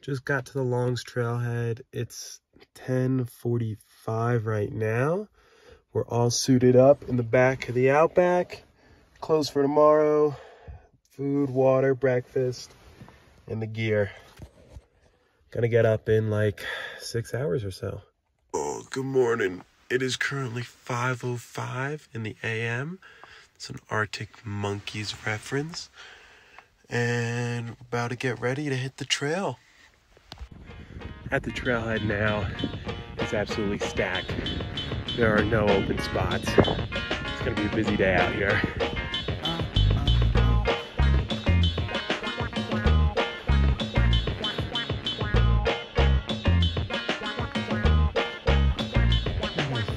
Just got to the Longs Trailhead. It's 10.45 right now. We're all suited up in the back of the Outback. Clothes for tomorrow. Food, water, breakfast, and the gear. Gonna get up in like six hours or so. Oh, good morning. It is currently 5.05 in the AM. It's an Arctic Monkeys reference. And about to get ready to hit the trail. At the trailhead now, it's absolutely stacked. There are no open spots. It's gonna be a busy day out here.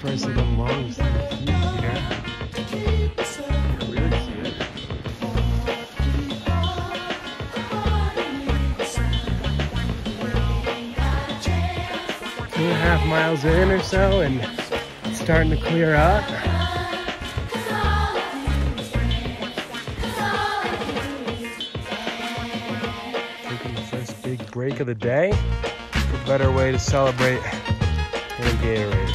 First of the Two and a half miles in or so, and it's starting to clear up. Taking the first big break of the day. A better way to celebrate than Gatorade.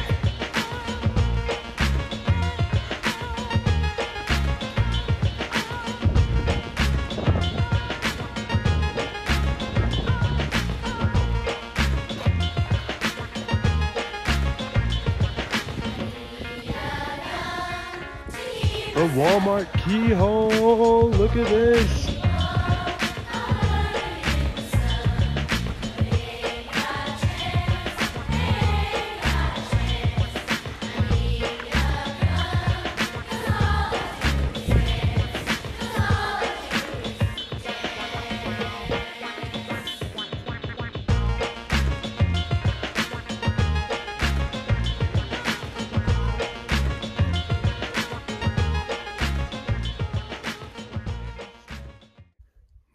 The Walmart keyhole. Look at this.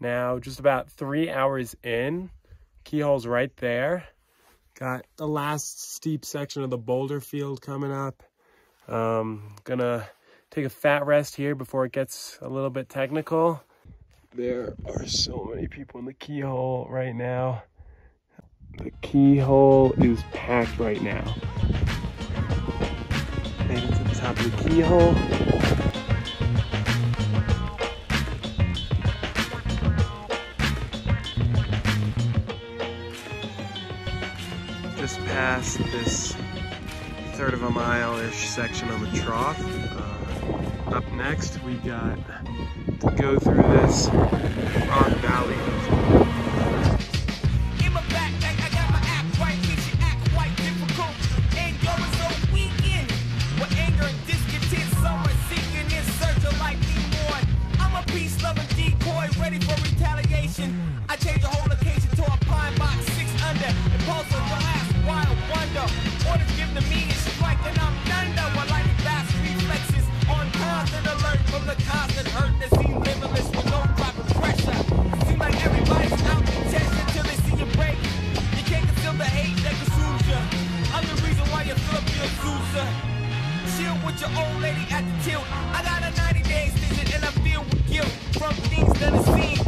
Now, just about three hours in, keyhole's right there. Got the last steep section of the boulder field coming up. Um, gonna take a fat rest here before it gets a little bit technical. There are so many people in the keyhole right now. The keyhole is packed right now. Made it to the top of the keyhole. Just past this third of a mile-ish section on the trough. Uh, up next, we got to go through this rock valley Attitude. I got a 90 days vision and I feel with guilt from things that are seen.